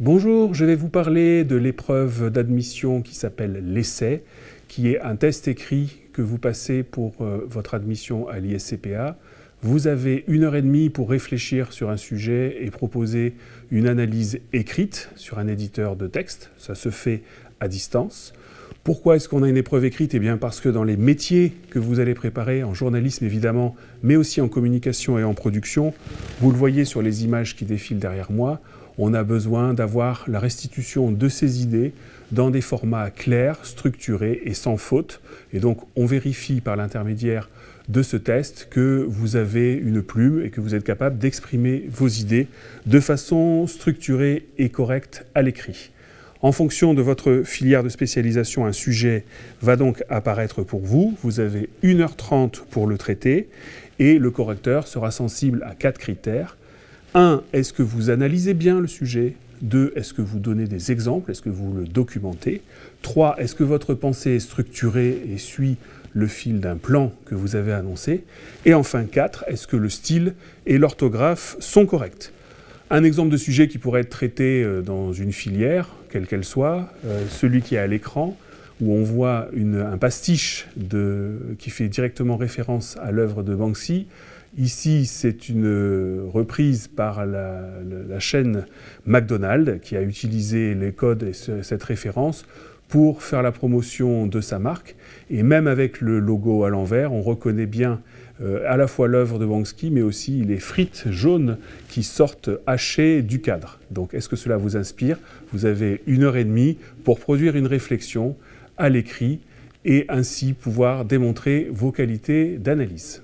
Bonjour, je vais vous parler de l'épreuve d'admission qui s'appelle l'essai, qui est un test écrit que vous passez pour euh, votre admission à l'ISCPA. Vous avez une heure et demie pour réfléchir sur un sujet et proposer une analyse écrite sur un éditeur de texte. Ça se fait à distance. Pourquoi est-ce qu'on a une épreuve écrite? Eh bien parce que dans les métiers que vous allez préparer, en journalisme évidemment, mais aussi en communication et en production, vous le voyez sur les images qui défilent derrière moi, on a besoin d'avoir la restitution de ces idées dans des formats clairs, structurés et sans faute. Et donc on vérifie par l'intermédiaire de ce test que vous avez une plume et que vous êtes capable d'exprimer vos idées de façon structurée et correcte à l'écrit. En fonction de votre filière de spécialisation, un sujet va donc apparaître pour vous. Vous avez 1h30 pour le traiter et le correcteur sera sensible à quatre critères. 1. Est-ce que vous analysez bien le sujet? 2. Est-ce que vous donnez des exemples? Est-ce que vous le documentez? 3. Est-ce que votre pensée est structurée et suit le fil d'un plan que vous avez annoncé? Et enfin 4. Est-ce que le style et l'orthographe sont corrects? Un exemple de sujet qui pourrait être traité euh, dans une filière, quelle qu'elle soit, euh, celui qui est à l'écran, où on voit un pastiche qui fait directement référence à l'œuvre de Banksy, Ici, c'est une reprise par la, chaîne McDonald's qui a utilisé les codes et cette référence pour faire la promotion de sa marque. Et même avec le logo à l'envers, on reconnaît bien euh, à la fois l'œuvre de Banksy, mais aussi les frites jaunes qui sortent hachées du cadre. Donc, est-ce que cela vous inspire? Vous avez une heure et demie pour produire une réflexion à l'écrit et ainsi pouvoir démontrer vos qualités d'analyse.